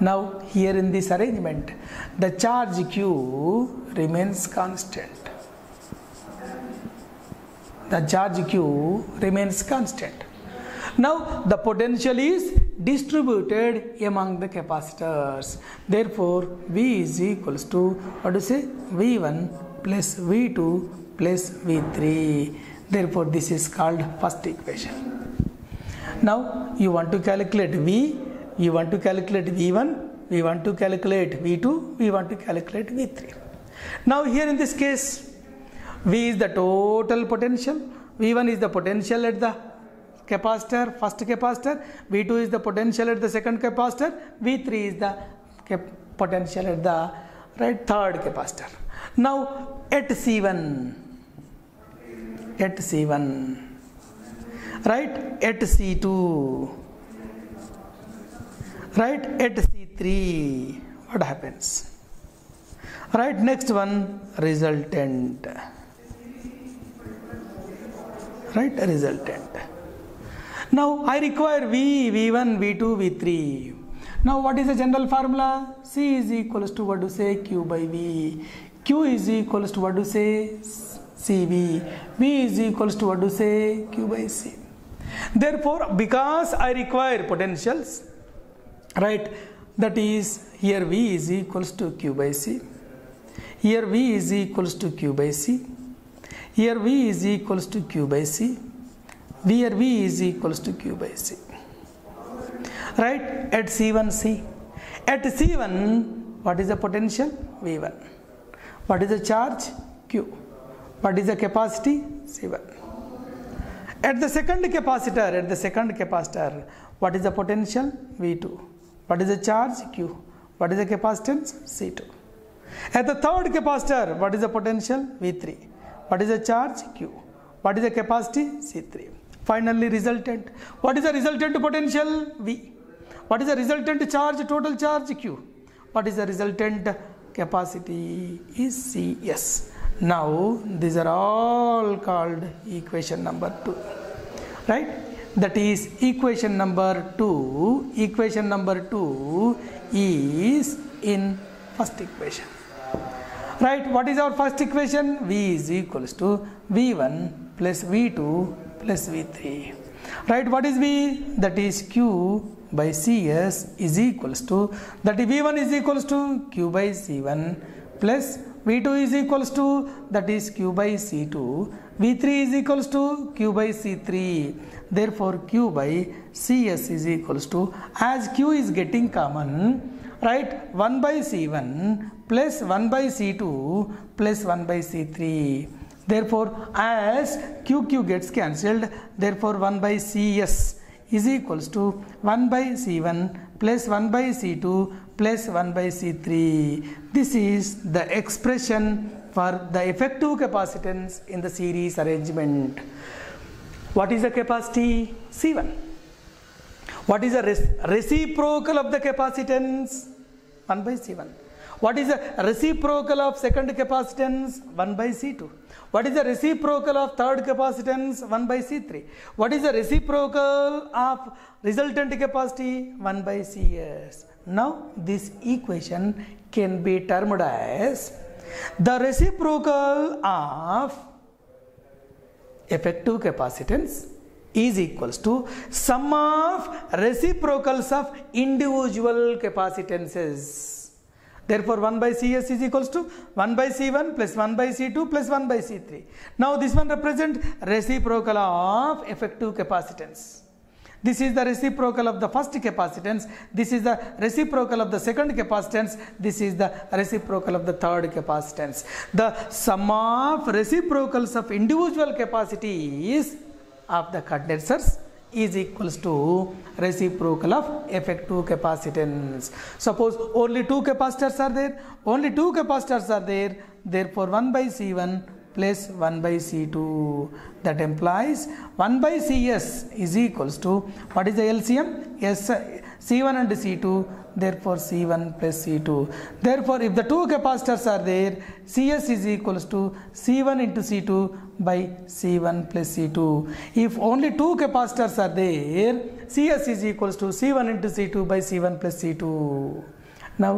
Now here in this arrangement, the charge Q remains constant. The charge Q remains constant. Now the potential is distributed among the capacitors. Therefore, V is equals to what do you say? V1 plus V2 plus V3. Therefore, this is called first equation. Now you want to calculate V, you want to calculate V1, we want to calculate V2, we want to calculate V3. Now here in this case, V is the total potential, V1 is the potential at the capacitor, first capacitor, V2 is the potential at the second capacitor, V3 is the potential at the right third capacitor. Now at C1, at C1, right at C2, right at C3, what happens? Right, next one resultant. Right, resultant. Now I require V, V1, V2, V3. Now what is the general formula? C is equals to what to say Q by V. Q is equals to what to say CV. V is equals to what to say Q by C. Therefore, because I require potentials, right, that is here V is equals to Q by C. Here V is equals to Q by C. Here V is equals to Q by C. Here V is equals to Q by C. Right? At C1C. At C1, what is the potential? V1. What is the charge? Q. What is the capacity? C1. At the second capacitor, at the second capacitor, what is the potential? V2. What is the charge? Q. What is the capacitance? C2. At the third capacitor, what is the potential? V3. What is the charge? Q. What is the capacity? C3. Finally, resultant. What is the resultant potential? V. What is the resultant charge? Total charge? Q. What is the resultant capacity? Is Cs. Now, these are all called equation number 2. Right? That is equation number 2. Equation number 2 is in first equation. Right? What is our first equation? V is equals to V1 plus V2 plus V3. Right? What is V? That is Q by Cs is equals to that is V1 is equals to Q by C1 plus V2 is equals to that is Q by C2 V3 is equals to Q by C3 therefore Q by Cs is equals to as Q is getting common right 1 by C1 plus 1 by C2 plus 1 by C3 therefore as QQ gets cancelled therefore 1 by CS is equals to 1 by C1 plus 1 by C2 plus 1 by C3 this is the expression for the effective capacitance in the series arrangement. What is the capacity? C1 what is the reciprocal of the capacitance? 1 by C1 what is the reciprocal of second capacitance? 1 by C2 what is the reciprocal of third capacitance? 1 by C3 what is the reciprocal of resultant capacity? 1 by Cs now this equation can be termed as the reciprocal of effective capacitance is equals to sum of reciprocals of individual capacitances Therefore, 1 by Cs is equals to 1 by C1 plus 1 by C2 plus 1 by C3. Now, this one represent reciprocal of effective capacitance. This is the reciprocal of the first capacitance. This is the reciprocal of the second capacitance. This is the reciprocal of the third capacitance. The sum of reciprocals of individual capacities of the condensers is equals to reciprocal of effective capacitance. Suppose only two capacitors are there, only two capacitors are there, therefore 1 by C1 plus 1 by C2 that implies 1 by Cs is equals to what is the LCM? Yes, C1 and C2 therefore C1 plus C2. Therefore, if the two capacitors are there, Cs is equals to C1 into C2 by C1 plus C2. If only two capacitors are there, Cs is equals to C1 into C2 by C1 plus C2. Now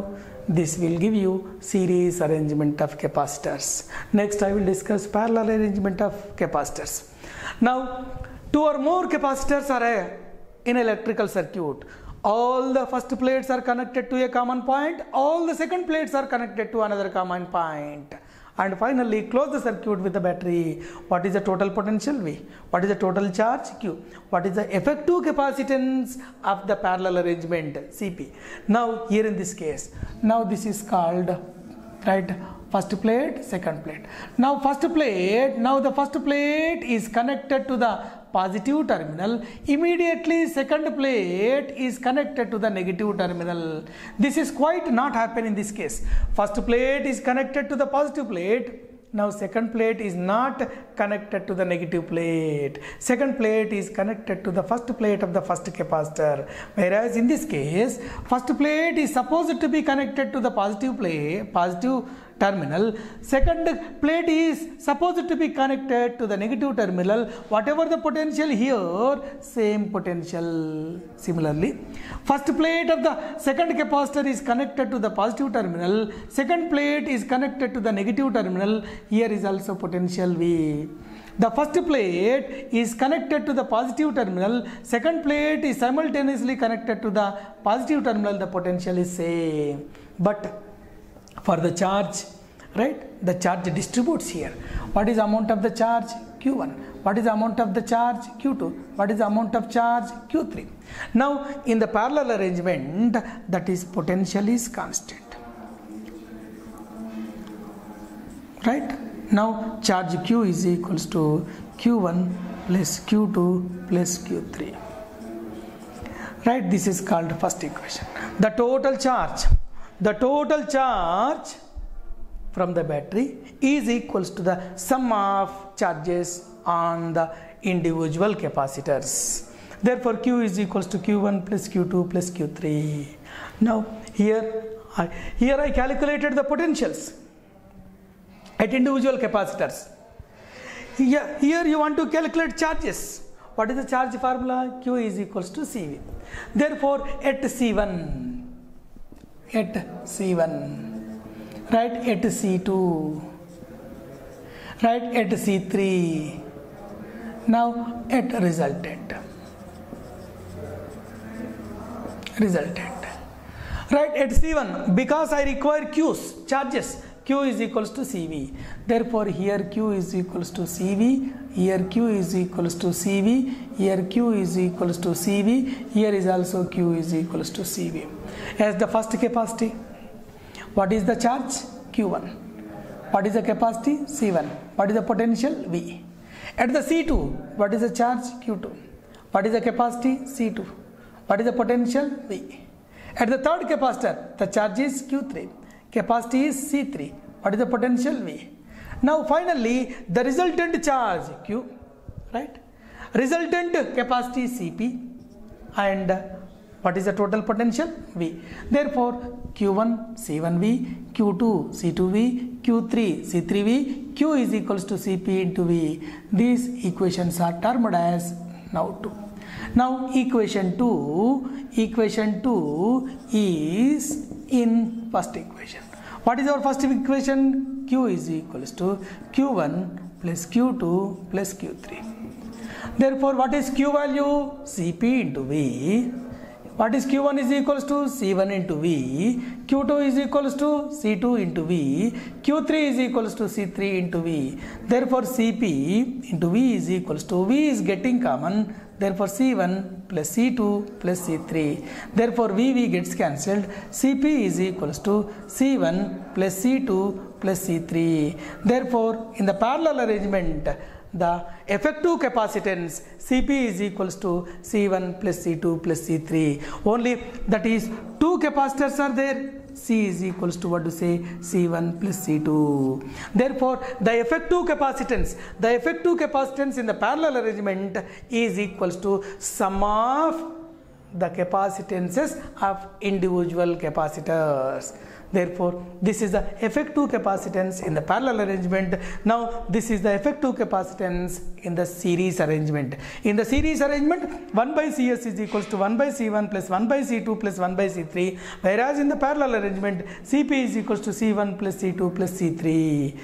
this will give you series arrangement of capacitors. Next I will discuss parallel arrangement of capacitors. Now two or more capacitors are uh, in electrical circuit. All the first plates are connected to a common point, all the second plates are connected to another common point and finally close the circuit with the battery. What is the total potential V? What is the total charge Q? What is the effective capacitance of the parallel arrangement CP? Now here in this case, now this is called right first plate second plate now first plate now the first plate is connected to the positive terminal immediately second plate is connected to the negative terminal. This is quite not happen in this case. First plate is connected to the positive plate. Now second plate is not connected to the negative plate. Second plate is connected to the first plate of the first capacitor. Whereas in this case first plate is supposed to be connected to the positive plate positive terminal. Second plate is supposed to be connected to the negative terminal. Whatever the potential here same potential similarly. First plate of the second capacitor is connected to the positive terminal. Second plate is connected to the negative terminal. Here is also potential v. The first plate is connected to the positive terminal. Second plate is simultaneously connected to the positive terminal. The potential is same. But for the charge right? The charge distributes here. What is amount of the charge? Q1 what is amount of the charge? Q2 what is amount of charge? Q3 now in the parallel arrangement that is potential is constant. Right? Now charge q is equals to q1 plus q2 plus q3 right? This is called first equation. The total charge the total charge from the battery is equals to the sum of charges on the individual capacitors. Therefore q is equals to q1 plus q2 plus q3 now here I, here I calculated the potentials at individual capacitors. Here, here you want to calculate charges. What is the charge formula? Q is equals to cv therefore at c1 at c1 right at c2 right at c3 now at resultant. Resultant. Right at c1 because i require q's charges. Q is equals to cv therefore here q is equals to cv here q is equals to cv here q is equals to cv here is also q is equals to cv as the first capacity? What is the charge? Q1 what is the capacity? C1 what is the potential? V. At the c2 what is the charge? Q2 what is the capacity? C2 what is the potential? V. At the third capacitor the charge is q3 capacity is c3 what is the potential? V. Now finally the resultant charge q right? Resultant capacity cp and what is the total potential? V. Therefore q1 c1v q2 c2v q3 c3v q is equals to cp into v. These equations are termed as now 2 now equation 2 equation 2 is in first equation. What is our first equation? Q is equals to q1 plus q2 plus q3 therefore what is q value? Cp into v what is q1 is equals to c1 into v? Q2 is equals to c2 into v. Q3 is equals to c3 into v. Therefore cp into v is equals to v is getting common. Therefore c1 plus c2 plus c3 therefore vv gets cancelled. Cp is equals to c1 plus c2 plus c3 therefore in the parallel arrangement the effective capacitance Cp is equals to C1 plus C2 plus C3 only that is two capacitors are there. C is equals to what to say C1 plus C2 therefore the effective capacitance the effective capacitance in the parallel arrangement is equals to sum of the capacitances of individual capacitors therefore this is the effective capacitance in the parallel arrangement. Now this is the effective capacitance in the series arrangement. In the series arrangement 1 by cs is equals to 1 by c1 plus 1 by c2 plus 1 by c3 whereas in the parallel arrangement cp is equals to c1 plus c2 plus c3